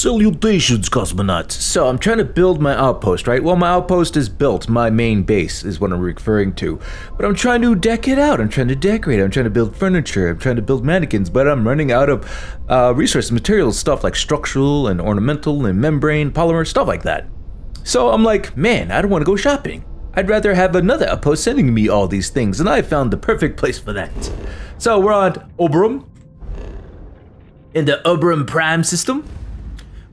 Salutations, cosmonauts. So I'm trying to build my outpost, right? Well, my outpost is built. My main base is what I'm referring to. But I'm trying to deck it out. I'm trying to decorate. I'm trying to build furniture. I'm trying to build mannequins. But I'm running out of uh, resource materials, stuff like structural and ornamental and membrane, polymer, stuff like that. So I'm like, man, I don't want to go shopping. I'd rather have another outpost sending me all these things, and I found the perfect place for that. So we're on Oberon, in the Oberon Prime system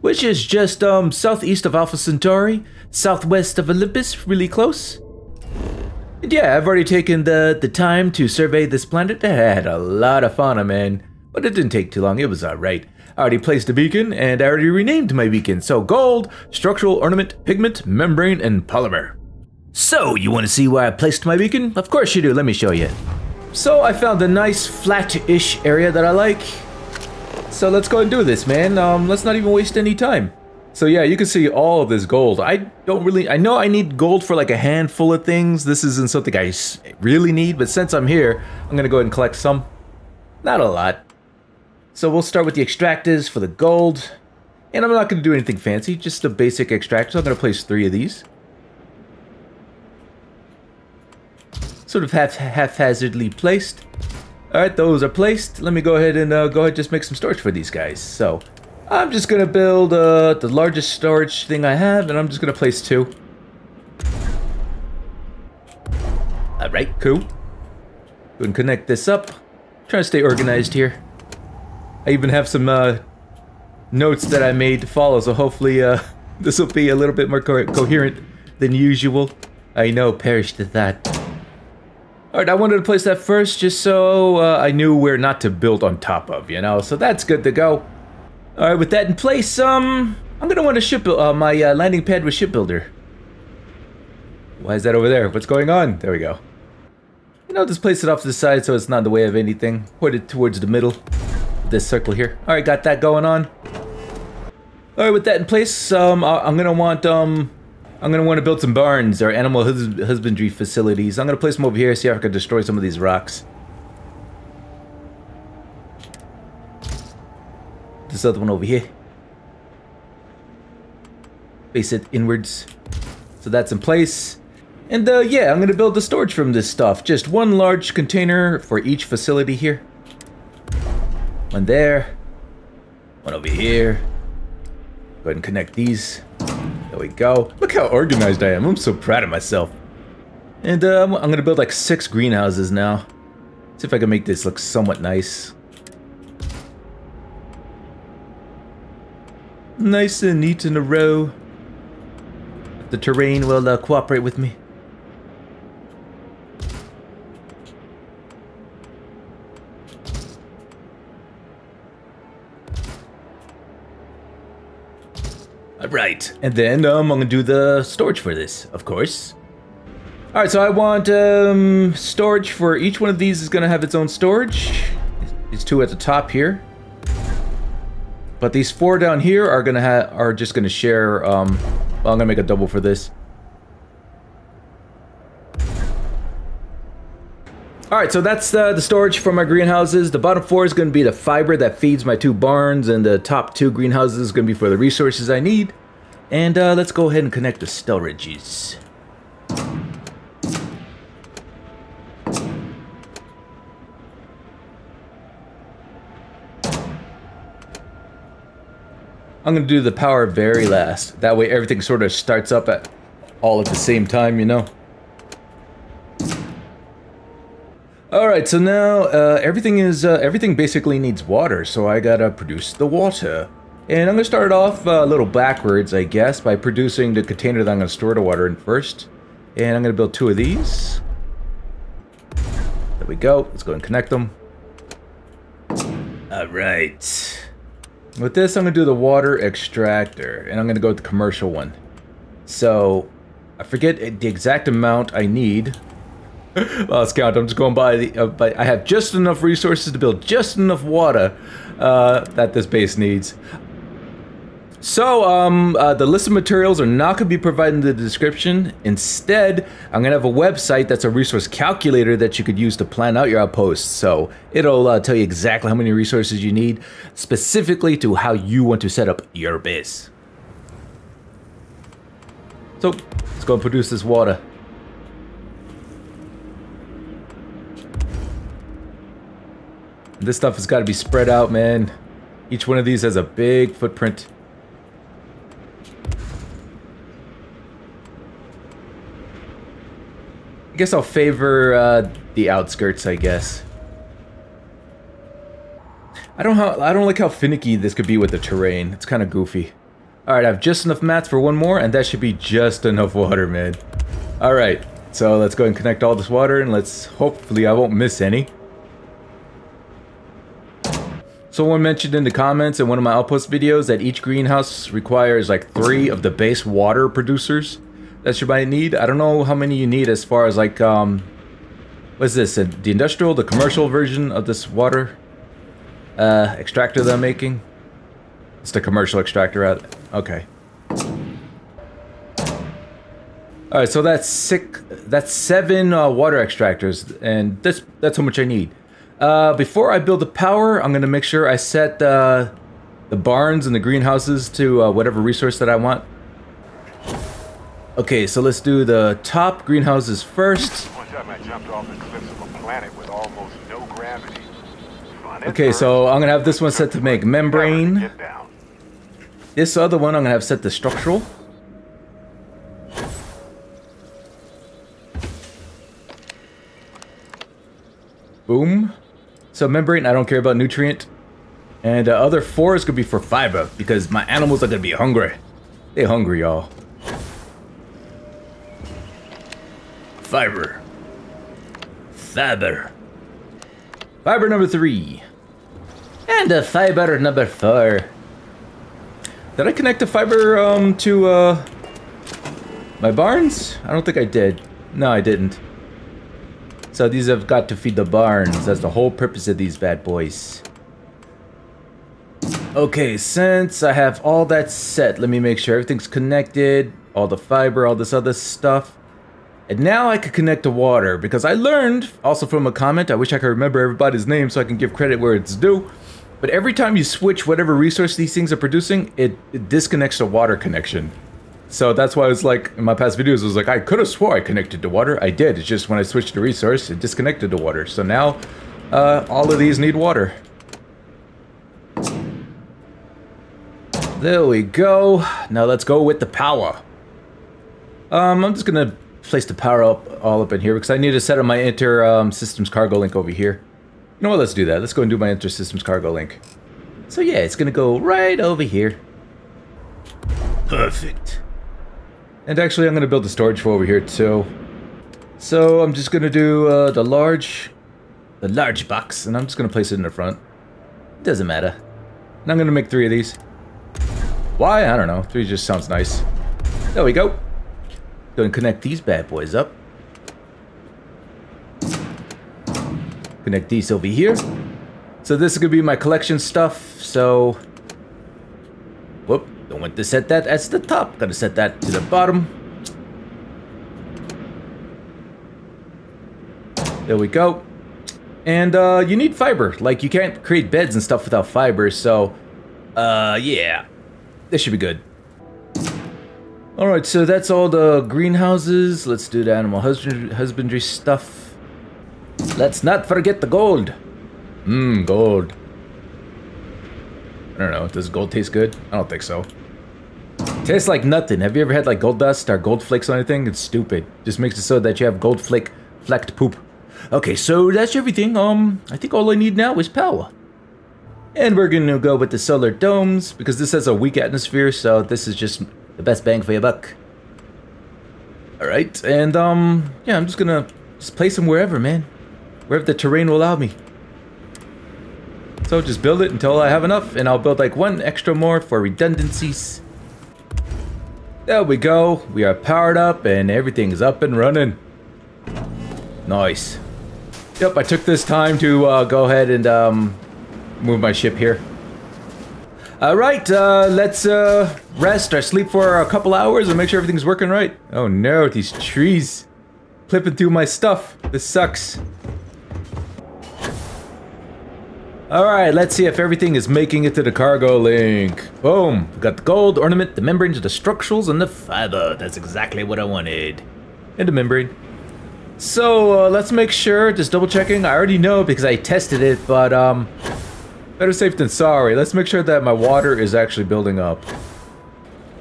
which is just um, southeast of Alpha Centauri, southwest of Olympus, really close. And yeah, I've already taken the, the time to survey this planet. I had a lot of fun, man. But it didn't take too long, it was alright. I already placed a beacon, and I already renamed my beacon. So gold, structural ornament, pigment, membrane, and polymer. So, you want to see where I placed my beacon? Of course you do, let me show you. So I found a nice flat-ish area that I like. So let's go and do this, man. Um, let's not even waste any time. So yeah, you can see all of this gold. I don't really, I know I need gold for like a handful of things. This isn't something I really need, but since I'm here, I'm gonna go ahead and collect some. Not a lot. So we'll start with the extractors for the gold. And I'm not gonna do anything fancy, just a basic extractor. So I'm gonna place three of these. Sort of half haphazardly placed. Alright, those are placed. Let me go ahead and uh, go ahead and just make some storage for these guys. So, I'm just to build uh, the largest storage thing I have, and I'm just to place two. Alright, cool. Go and connect this up. Trying to stay organized here. I even have some uh, notes that I made to follow, so hopefully uh, this will be a little bit more co coherent than usual. I know, perish to that. Alright, I wanted to place that first just so uh, I knew where not to build on top of, you know? So that's good to go. Alright, with that in place, um, I'm gonna want to ship uh, my uh, landing pad with shipbuilder. Why is that over there? What's going on? There we go. You know, just place it off to the side so it's not in the way of anything. Put it towards the middle. This circle here. Alright, got that going on. Alright, with that in place, um, I'm gonna want, um, I'm to want to build some barns or animal hus husbandry facilities. I'm to place them over here, see if I can destroy some of these rocks. This other one over here. Face it inwards. So that's in place. And uh, yeah, I'm to build the storage from this stuff. Just one large container for each facility here. One there. One over here. Go ahead and connect these. There we go. Look how organized I am. I'm so proud of myself. And uh, I'm, I'm gonna build like six greenhouses now. See if I can make this look somewhat nice. Nice and neat in a row. The terrain will uh, cooperate with me. Right, and then um, I'm gonna do the storage for this, of course. All right, so I want um, storage for each one of these is gonna have its own storage. These two at the top here. But these four down here are gonna have are just gonna share. Um, well, I'm gonna make a double for this. All right, so that's uh, the storage for my greenhouses. The bottom four is going to be the fiber that feeds my two barns, and the top two greenhouses is going to be for the resources I need. And uh, let's go ahead and connect the storages. I'm to do the power very last. That way everything sort of starts up at all at the same time, you know? Alright, so now uh, everything is, uh, everything basically needs water, so I gotta produce the water. And I'm gonna start it off uh, a little backwards, I guess, by producing the container that I'm gonna store the water in first. And I'm gonna build two of these. There we go, let's go and connect them. Alright. With this, I'm gonna do the water extractor, and I'm gonna go with the commercial one. So, I forget the exact amount I need, let's count. I'm just going by the. Uh, by, I have just enough resources to build just enough water uh, that this base needs. So, um, uh, the list of materials are not going to be provided in the description. Instead, I'm going to have a website that's a resource calculator that you could use to plan out your outposts. So, it'll uh, tell you exactly how many resources you need, specifically to how you want to set up your base. So, let's go and produce this water. This stuff has got to be spread out, man. Each one of these has a big footprint. Guess I'll favor uh, the outskirts, I guess. I don't how I don't like how finicky this could be with the terrain. It's kind of goofy. All right, I have just enough mats for one more, and that should be just enough water, man. All right, so let's go and connect all this water, and let's hopefully I won't miss any. Someone mentioned in the comments in one of my outpost videos that each greenhouse requires like three of the base water producers that you might need. I don't know how many you need as far as like, um, what's this, uh, the industrial, the commercial version of this water uh, extractor that I'm making? It's the commercial extractor, out. okay. Alright, so that's six, that's seven uh, water extractors, and that's, that's how much I need. Uh, before I build the power, I'm going to make sure I set uh, the barns and the greenhouses to uh, whatever resource that I want. Okay, so let's do the top greenhouses first. Okay, so I'm going to have this one set to make membrane. This other one I'm to have set to structural. Boom. So membrane, I don't care about nutrient. And uh, other four is gonna be for fiber because my animals are gonna be hungry. They hungry, y'all. Fiber. Fiber. Fiber number three. And a fiber number four. Did I connect the fiber um, to uh, my barns? I don't think I did. No, I didn't. So these have got to feed the barns. That's the whole purpose of these bad boys. Okay, since I have all that set, let me make sure everything's connected. All the fiber, all this other stuff. And now I could connect to water because I learned, also from a comment, I wish I could remember everybody's name so I can give credit where it's due. But every time you switch whatever resource these things are producing, it, it disconnects the water connection. So that's why I was like, in my past videos, I was like, I could have swore I connected to water. I did. It's just when I switched to resource, it disconnected to water. So now, uh, all of these need water. There we go. Now let's go with the power. Um, I'm just gonna place to power up all up in here because I need to set up my inter um, systems cargo link over here. You know what? Let's do that. Let's go and do my inter systems cargo link. So yeah, it's gonna go right over here. Perfect. And actually, I'm to build the storage for over here, too. So, I'm just to do uh, the large... The large box, and I'm just to place it in the front. Doesn't matter. And I'm to make three of these. Why? I don't know. Three just sounds nice. There we go. Go and connect these bad boys up. Connect these over here. So this is going to be my collection stuff, so... Whoop. Don't want to set that as the top. Gotta set that to the bottom. There we go. And uh, you need fiber. Like, you can't create beds and stuff without fiber, so... Uh, yeah. This should be good. Alright, so that's all the greenhouses. Let's do the animal husbandry, husbandry stuff. Let's not forget the gold. Mmm, gold. I don't know. Does gold taste good? I don't think so. Tastes like nothing. Have you ever had like gold dust or gold flakes or anything? It's stupid. Just makes it so that you have gold flake flecked poop. Okay, so that's everything. Um, I think all I need now is power. And we're gonna go with the solar domes because this has a weak atmosphere, so this is just the best bang for your buck. Alright, and um, yeah, I'm just gonna just place them wherever, man. Wherever the terrain will allow me. So just build it until I have enough, and I'll build like one extra more for redundancies. There we go. We are powered up and everything's up and running. Nice. Yep, I took this time to uh, go ahead and um, move my ship here. All right, uh, let's uh, rest or sleep for a couple hours and make sure everything's working right. Oh no, these trees clipping through my stuff. This sucks. All right, let's see if everything is making it to the cargo link. Boom, we got the gold, ornament, the membranes, the structurals, and the fiber. That's exactly what I wanted. And the membrane. So uh, let's make sure, just double checking. I already know because I tested it, but um, better safe than sorry. Let's make sure that my water is actually building up.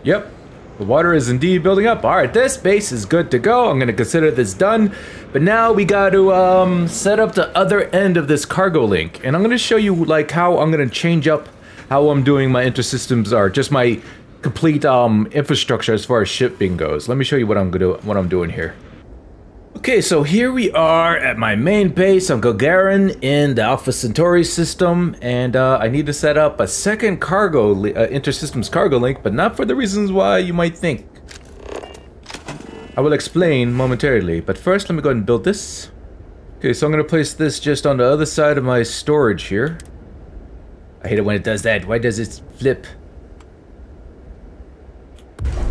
Yep, the water is indeed building up. All right, this base is good to go. I'm gonna consider this done. But now we got to um, set up the other end of this cargo link. And I'm gonna show you like how I'm gonna change up how I'm doing my intersystems or just my complete um, infrastructure as far as shipping goes. Let me show you what I'm gonna what I'm doing here. Okay, so here we are at my main base on Gagarin in the Alpha Centauri system, and uh, I need to set up a second cargo, uh, intersystems cargo link, but not for the reasons why you might think. I will explain momentarily, but first let me go ahead and build this. Okay, so I'm going to place this just on the other side of my storage here. I hate it when it does that. Why does it flip?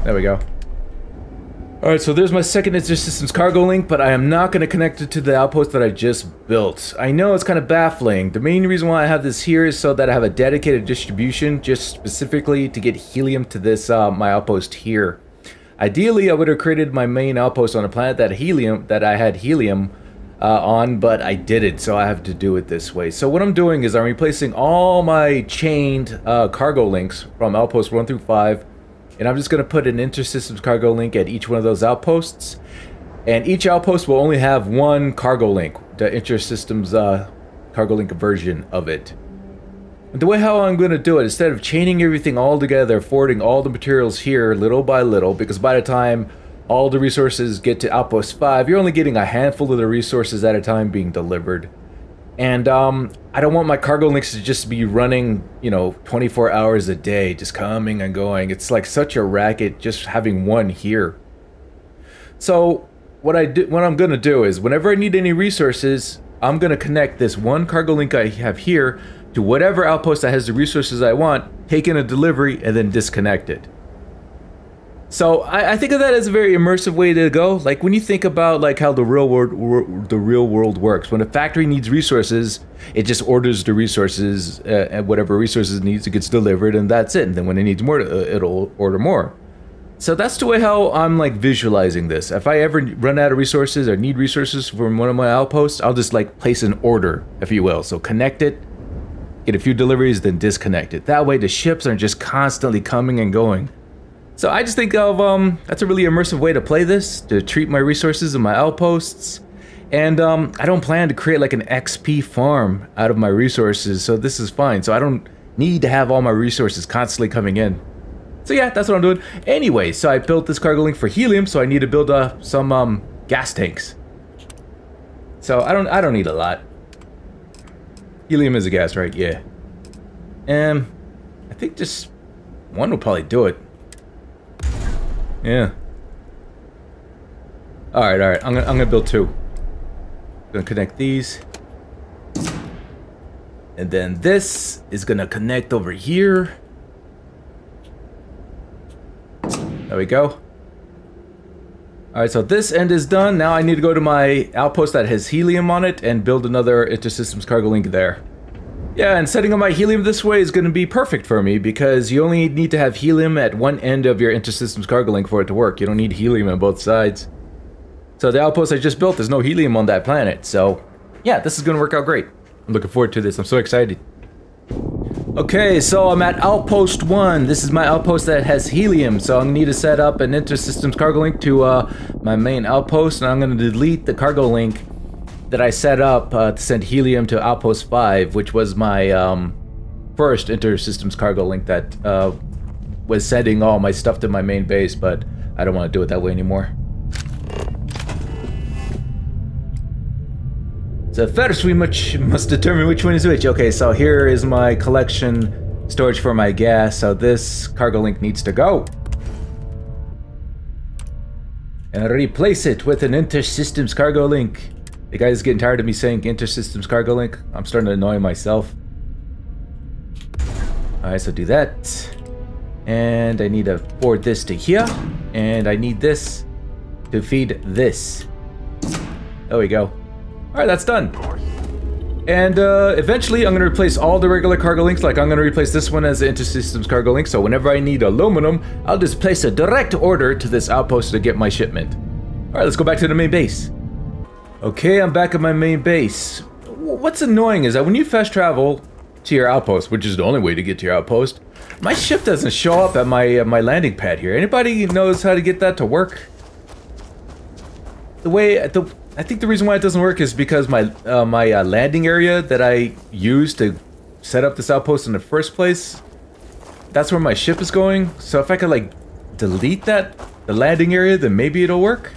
There we go. Alright, so there's my second Intersystems cargo link, but I am not going to connect it to the outpost that I just built. I know it's kind of baffling. The main reason why I have this here is so that I have a dedicated distribution just specifically to get helium to this, uh, my outpost here. Ideally, I would have created my main outpost on a planet that helium that I had helium uh, on, but I didn't, so I have to do it this way. So what I'm doing is I'm replacing all my chained uh, cargo links from outpost 1 through 5 and I'm just going to put an intersystems cargo link at each one of those outposts. And each outpost will only have one cargo link, the intersystems uh, cargo link version of it. And the way how I'm going to do it, instead of chaining everything all together, forwarding all the materials here little by little, because by the time all the resources get to Outpost 5, you're only getting a handful of the resources at a time being delivered. And um, I don't want my cargo links to just be running, you know, 24 hours a day, just coming and going. It's like such a racket just having one here. So what I do, what I'm gonna do is whenever I need any resources, I'm gonna connect this one cargo link I have here to whatever outpost that has the resources I want, take in a delivery, and then disconnect it. So I, I, think of that as a very immersive way to go. Like when you think about like how the real world the real world works. When a factory needs resources, it just orders the resources uh, and whatever resources it needs, it gets delivered, and that's it. And then when it needs more, uh, it'll order more. So that's the way how I'm like visualizing this. If I ever run out of resources or need resources from one of my outposts, I'll just like place an order, if you will. So connect it, get a few deliveries, then disconnect it. That way the ships are just constantly coming and going. So I just think of, um, that's a really immersive way to play this, to treat my resources and my outposts. And um, I don't plan to create like an XP farm out of my resources, so this is fine. So I don't need to have all my resources constantly coming in. So yeah, that's what I'm doing. Anyway, so I built this cargo link for helium, so I need to build uh, some um, gas tanks. So I don't, I don't need a lot. Helium is a gas, right? Yeah. And I think just one will probably do it. Yeah. Alright, alright. I'm gonna I'm gonna build two. Gonna connect these. And then this is gonna connect over here. There we go. Alright, so this end is done. Now I need to go to my outpost that has helium on it and build another intersystems cargo link there. Yeah, and setting up my helium this way is going to be perfect for me because you only need to have helium at one end of your intersystems cargo link for it to work. You don't need helium on both sides. So the outpost I just built, there's no helium on that planet. So yeah, this is going to work out great. I'm looking forward to this. I'm so excited. Okay, so I'm at Outpost 1. This is my outpost that has helium, so I'm going to need to set up an intersystems cargo link to uh, my main outpost, and I'm going to delete the cargo link that I set up uh, to send helium to Outpost 5, which was my um, first intersystems cargo link that uh, was sending all my stuff to my main base, but I don't want to do it that way anymore. So first we much must determine which one is which. Okay, so here is my collection storage for my gas, so this cargo link needs to go. And replace it with an intersystems cargo link. The guy's getting tired of me saying intersystems cargo link. I'm starting to annoy myself. Alright, so do that. And I need to forward this to here. And I need this to feed this. There we go. Alright, that's done. And uh, eventually I'm going to replace all the regular cargo links, like I'm going to replace this one as the Intersystems cargo link, so whenever I need aluminum, I'll just place a direct order to this outpost to get my shipment. Alright, let's go back to the main base. Okay, I'm back at my main base. What's annoying is that when you fast travel to your outpost, which is the only way to get to your outpost, my ship doesn't show up at my uh, my landing pad here. Anybody knows how to get that to work? The way the I think the reason why it doesn't work is because my uh, my uh, landing area that I used to set up this outpost in the first place, that's where my ship is going. So if I could like delete that, the landing area, then maybe it'll work.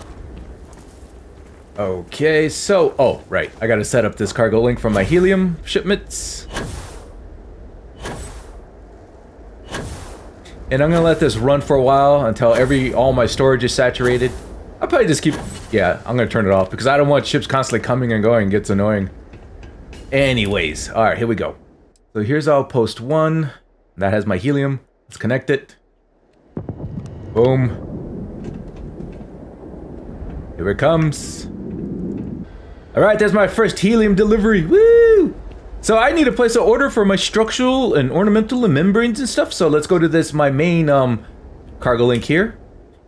Okay, so, oh, right. I gotta set up this cargo link for my helium shipments. And I'm gonna let this run for a while until every all my storage is saturated. I'll probably just keep... Yeah, I'm gonna turn it off because I don't want ships constantly coming and going. It gets annoying. Anyways, alright, here we go. So here's outpost one. That has my helium. Let's connect it. Boom. Here it comes. Alright, there's my first helium delivery. Woo! So I need to place an order for my structural and ornamental and membranes and stuff. So let's go to this, my main um, cargo link here.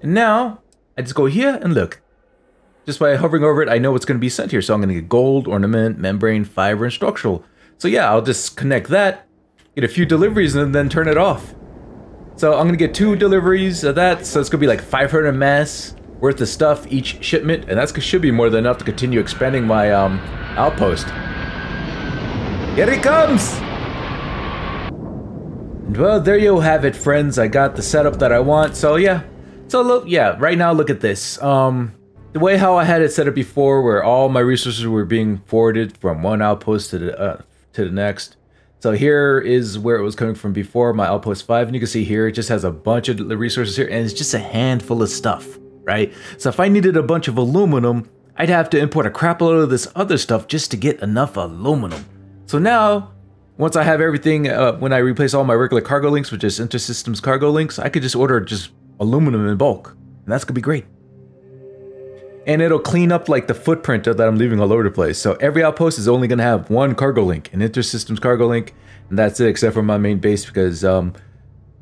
And now I just go here and look. Just by hovering over it, I know what's going to be sent here. So I'm going to get gold, ornament, membrane, fiber, and structural. So yeah, I'll just connect that, get a few deliveries, and then turn it off. So I'm going to get two deliveries of that. So it's going to be like 500 mass worth of stuff each shipment. And that should be more than enough to continue expanding my um, outpost. Here he comes! And well, there you have it, friends. I got the setup that I want. So yeah, so look, yeah, right now look at this. Um, the way how I had it set up before, where all my resources were being forwarded from one outpost to the uh, to the next. So here is where it was coming from before my outpost five, and you can see here it just has a bunch of the resources here, and it's just a handful of stuff, right? So if I needed a bunch of aluminum, I'd have to import a crap load of this other stuff just to get enough aluminum. So now, once I have everything, uh, when I replace all my regular cargo links with just Intersystems cargo links, I could just order just aluminum in bulk, and that's gonna be great. And it'll clean up like the footprint that I'm leaving all over the place. So every outpost is only gonna have one cargo link, an Intersystems cargo link, and that's it, except for my main base because um,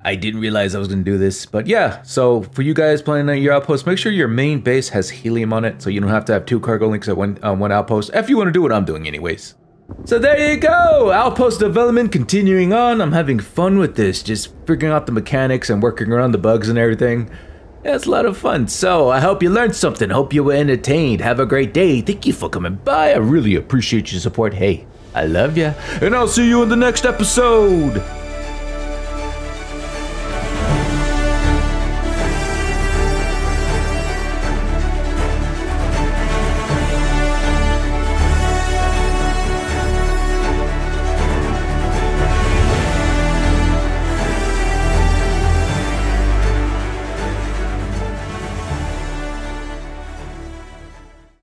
I didn't realize I was gonna do this. But yeah, so for you guys planning on your outpost, make sure your main base has helium on it, so you don't have to have two cargo links at one uh, one outpost. If you want to do what I'm doing, anyways. So there you go! Outpost development continuing on. I'm having fun with this, just figuring out the mechanics and working around the bugs and everything. Yeah, it's a lot of fun. So I hope you learned something. Hope you were entertained. Have a great day. Thank you for coming by. I really appreciate your support. Hey, I love ya. And I'll see you in the next episode.